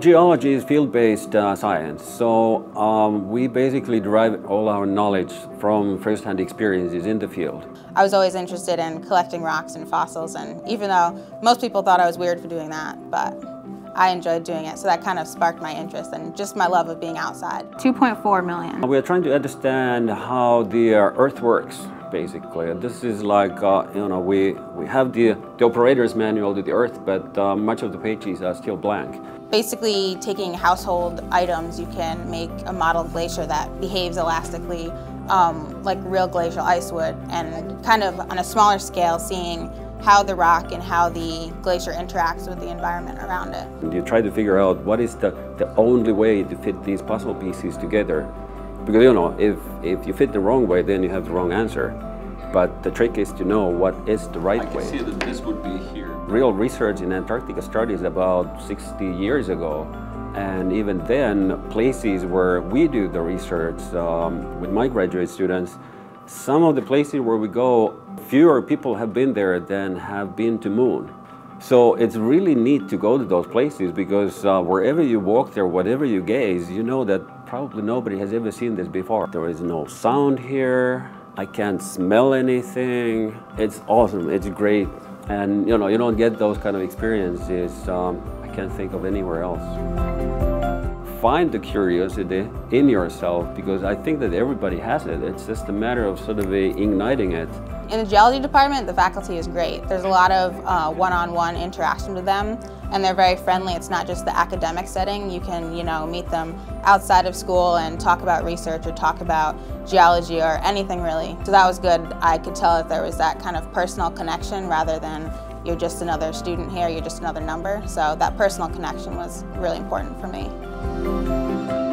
Geology is field-based uh, science, so um, we basically derive all our knowledge from first-hand experiences in the field. I was always interested in collecting rocks and fossils, and even though most people thought I was weird for doing that, but I enjoyed doing it, so that kind of sparked my interest and just my love of being outside. 2.4 million. We are trying to understand how the uh, Earth works, basically. This is like, uh, you know, we, we have the, the operator's manual to the Earth, but uh, much of the pages are still blank. Basically, taking household items, you can make a model glacier that behaves elastically um, like real glacial ice would, and kind of on a smaller scale, seeing how the rock and how the glacier interacts with the environment around it. And you try to figure out what is the, the only way to fit these puzzle pieces together. Because, you know, if, if you fit the wrong way, then you have the wrong answer. But the trick is to know what is the right way. I can way. see that this would be here. Real research in Antarctica started about 60 years ago. And even then, places where we do the research um, with my graduate students, some of the places where we go, fewer people have been there than have been to moon. So it's really neat to go to those places because uh, wherever you walk there, whatever you gaze, you know that probably nobody has ever seen this before. There is no sound here. I can't smell anything. It's awesome. It's great. And you know, you don't get those kind of experiences. Um, I can't think of anywhere else. Find the curiosity in yourself because I think that everybody has it. It's just a matter of sort of uh, igniting it. In the geology department, the faculty is great. There's a lot of uh, one-on-one -on -one interaction with them, and they're very friendly. It's not just the academic setting. You can, you know, meet them outside of school and talk about research or talk about geology or anything really. So that was good. I could tell that there was that kind of personal connection rather than you're just another student here, you're just another number. So that personal connection was really important for me.